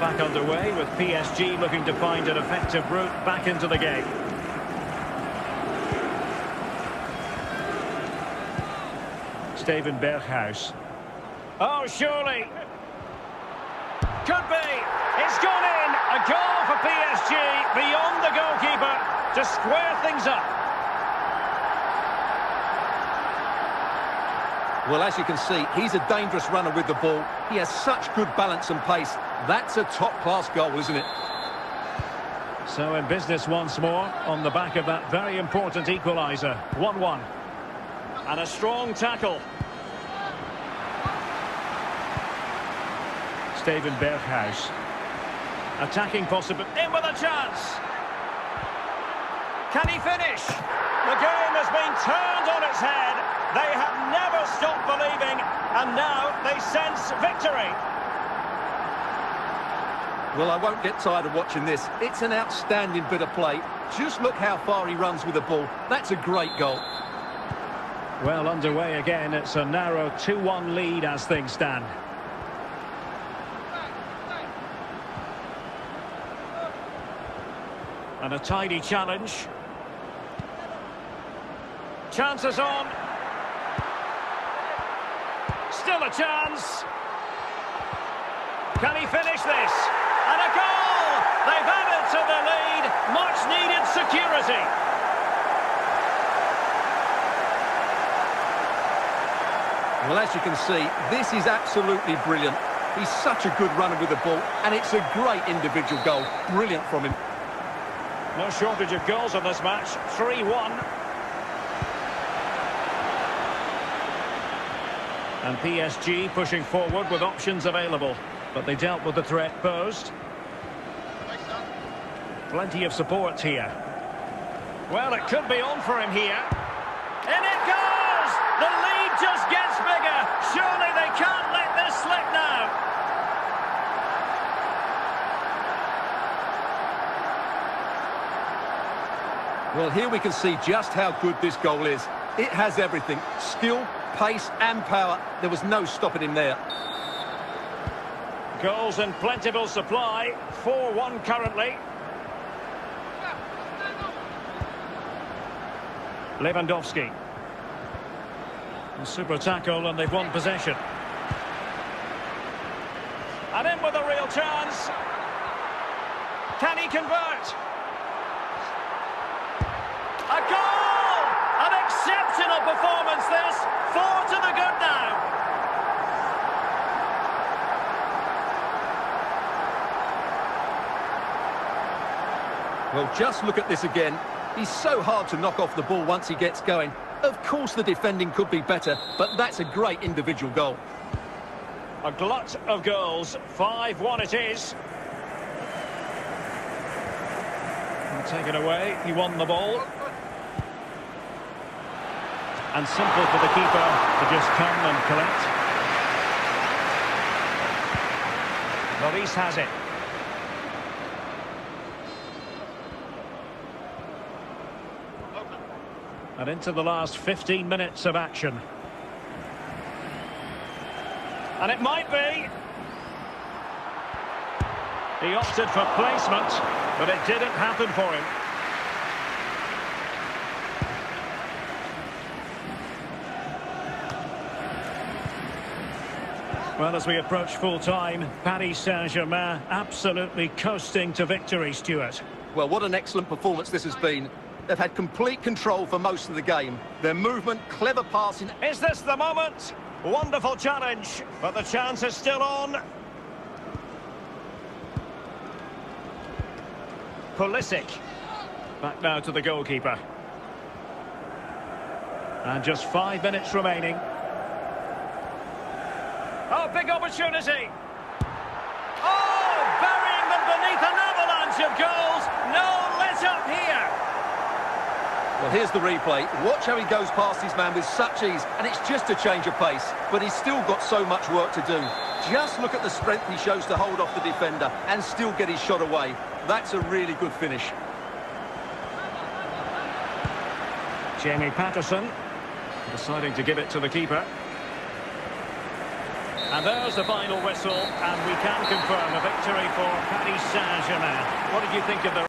back underway with PSG looking to find an effective route back into the game. Steven Berghuis. Oh, surely. Could be. It's gone in. A goal for PSG beyond the goalkeeper to square things up. Well, as you can see, he's a dangerous runner with the ball. He has such good balance and pace. That's a top-class goal, isn't it? So in business once more on the back of that very important equaliser. 1-1. And a strong tackle. Steven Berghuis. Attacking possible. In with a chance. Can he finish? The game has been turned on its head. They have never stopped believing, and now they sense victory. Well, I won't get tired of watching this. It's an outstanding bit of play. Just look how far he runs with the ball. That's a great goal. Well, underway again. It's a narrow 2-1 lead as things stand. And a tidy challenge. Chances on. Still a chance. Can he finish this? And a goal! They've added to the lead. Much needed security. Well, as you can see, this is absolutely brilliant. He's such a good runner with the ball, and it's a great individual goal. Brilliant from him. No shortage of goals on this match. 3-1. And PSG pushing forward with options available. But they dealt with the threat posed. Plenty of support here. Well, it could be on for him here. And it goes! The lead just gets bigger. Surely they can't let this slip now. Well, here we can see just how good this goal is. It has everything. Skill, pace and power. There was no stopping him there. Goals in plentiful supply. 4-1 currently. Lewandowski. Super tackle and they've won possession. And in with a real chance. Can he convert? A goal! Performance this. Four to the good now. Well, just look at this again. He's so hard to knock off the ball once he gets going. Of course the defending could be better, but that's a great individual goal. A glut of goals. 5-1 it is. And taken away. He won the ball. And simple for the keeper to just come and collect. Maurice has it. And into the last 15 minutes of action. And it might be. He opted for placement, but it didn't happen for him. Well, as we approach full-time, Paris Saint-Germain absolutely coasting to victory, Stuart. Well, what an excellent performance this has been. They've had complete control for most of the game. Their movement, clever passing. Is this the moment? Wonderful challenge, but the chance is still on. Pulisic. Back now to the goalkeeper. And just five minutes remaining. Oh, big opportunity. Oh, burying them beneath an avalanche of goals. No let up here. Well, here's the replay. Watch how he goes past his man with such ease, and it's just a change of pace. But he's still got so much work to do. Just look at the strength he shows to hold off the defender and still get his shot away. That's a really good finish. Jamie Patterson deciding to give it to the keeper. And there's the final whistle, and we can confirm a victory for Paris Saint-Germain. What did you think of the...